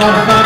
Bye.